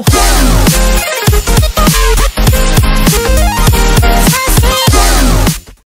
Oh.